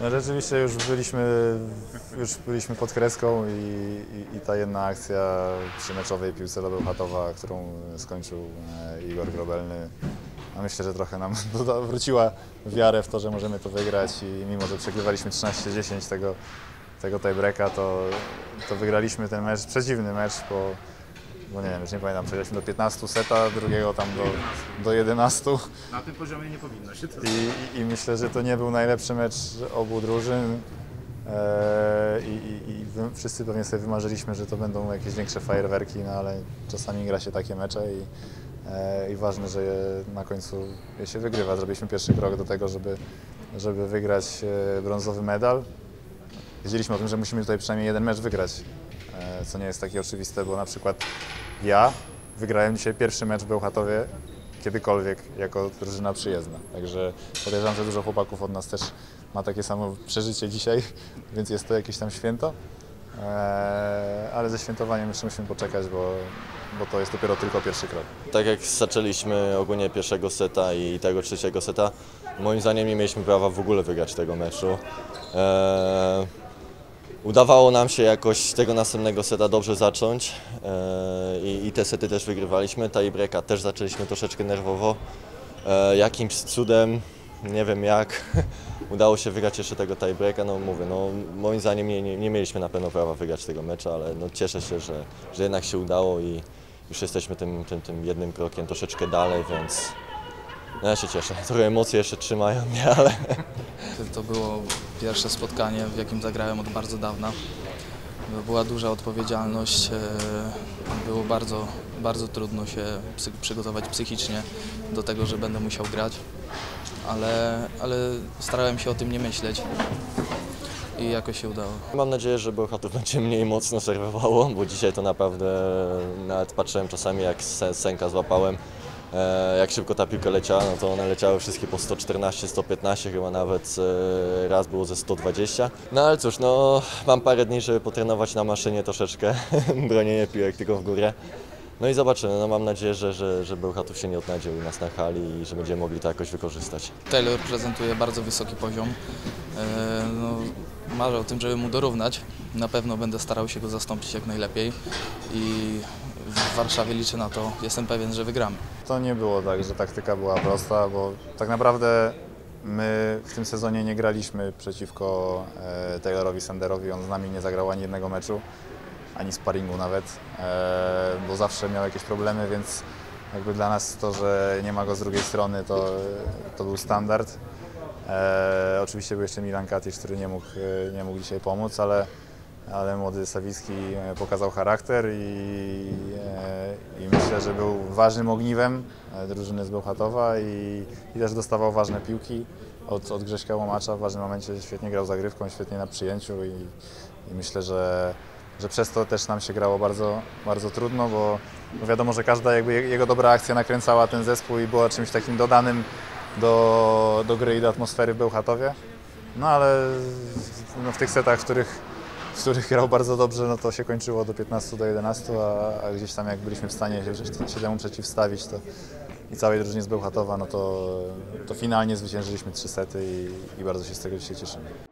No rzeczywiście już byliśmy, już byliśmy pod kreską i, i, i ta jedna akcja przy meczowej piłce do Bełchatowa, którą skończył e, Igor Grobelny, no myślę, że trochę nam wróciła wiarę w to, że możemy to wygrać i mimo, że przegrywaliśmy 13-10 tego, tego tiebreaka, to, to wygraliśmy ten mecz, przeciwny mecz, bo, bo nie wiem, już nie pamiętam, przegraliśmy do 15 seta, drugiego tam do, do 11. Na tym poziomie nie powinno się to I, i, myślę, że to nie był najlepszy mecz obu drużyn. Eee, I, i, wszyscy pewnie sobie wymarzyliśmy, że to będą jakieś większe fajerwerki, no ale czasami gra się takie mecze i, e, i ważne, że je na końcu je się wygrywa. Zrobiliśmy pierwszy krok do tego, żeby, żeby wygrać e, brązowy medal. Wiedzieliśmy o tym, że musimy tutaj przynajmniej jeden mecz wygrać, e, co nie jest takie oczywiste, bo na przykład ja wygrałem dzisiaj pierwszy mecz w Bełchatowie kiedykolwiek jako drużyna przyjezdna. Także podejrzewam, że dużo chłopaków od nas też ma takie samo przeżycie dzisiaj, więc jest to jakieś tam święto. Eee, ale ze świętowaniem jeszcze musimy poczekać, bo, bo to jest dopiero tylko pierwszy krok. Tak jak zaczęliśmy ogólnie pierwszego seta i tego trzeciego seta, moim zdaniem nie mieliśmy prawa w ogóle wygrać tego meczu. Eee, udawało nam się jakoś tego następnego seta dobrze zacząć eee, i, i te sety też wygrywaliśmy. Tiebreaka też zaczęliśmy troszeczkę nerwowo. Eee, jakimś cudem, nie wiem jak, udało się wygrać jeszcze tego tiebreaka. No mówię, no, moim zdaniem nie, nie, nie mieliśmy na pewno prawa wygrać tego meczu, ale no, cieszę się, że, że jednak się udało i już jesteśmy tym, tym, tym jednym krokiem troszeczkę dalej, więc no, ja się cieszę. Trochę emocje jeszcze trzymają mnie, ale To było pierwsze spotkanie, w jakim zagrałem od bardzo dawna. Była duża odpowiedzialność, e, było bardzo, bardzo trudno się przygotować psychicznie do tego, że będę musiał grać, ale, ale starałem się o tym nie myśleć i jakoś się udało. mam nadzieję, że Bełchatów będzie mniej mocno serwowało, bo dzisiaj to naprawdę nawet patrzyłem czasami jak se- sęka złapałem, jak szybko ta piłka leciała, no to one leciały wszystkie po 114, 115, chyba nawet e, raz było ze 120. No ale cóż, no mam parę dni, żeby potrenować na maszynie troszeczkę, bronienie piłek tylko w górę. No i zobaczymy, no mam nadzieję, że, że, że Bełchatów się nie odnajdzie u nas na hali i że będziemy mogli to jakoś wykorzystać. Taylor prezentuje bardzo wysoki poziom. E, No, marzę o tym, żeby mu dorównać. Na pewno będę starał się go zastąpić jak najlepiej i w Warszawie liczę na to. Jestem pewien, że wygramy. To nie było tak, że taktyka była prosta, bo tak naprawdę my w tym sezonie nie graliśmy przeciwko e, Taylorowi Sanderowi. On z nami nie zagrał ani jednego meczu, ani sparingu nawet, e, bo zawsze miał jakieś problemy, więc jakby dla nas to, że nie ma go z drugiej strony, to, to był standard. E, oczywiście był jeszcze Milan Katic, który nie mógł, nie mógł dzisiaj pomóc, ale, ale młody Sawicki e, pokazał charakter i, e, i myślę, że był ważnym ogniwem e, drużyny z Bełchatowa i, i też dostawał ważne piłki od, od Grześka Łomacza. W ważnym momencie świetnie grał zagrywką, świetnie na przyjęciu i, i myślę, że, że przez to też nam się grało bardzo, bardzo trudno, bo, wiadomo, że każda jakby je- jego dobra akcja nakręcała ten zespół i była czymś takim dodanym do, do gry i do atmosfery w Bełchatowie. No ale no, w tych setach, w których, w których grał bardzo dobrze, no to się kończyło do 15 do 11, a, a gdzieś tam jak byliśmy w stanie się, się temu przeciwstawić to i całej drużynie z Bełchatowa, no to, to finalnie zwyciężyliśmy trzy sety i, i bardzo się z tego dzisiaj cieszymy.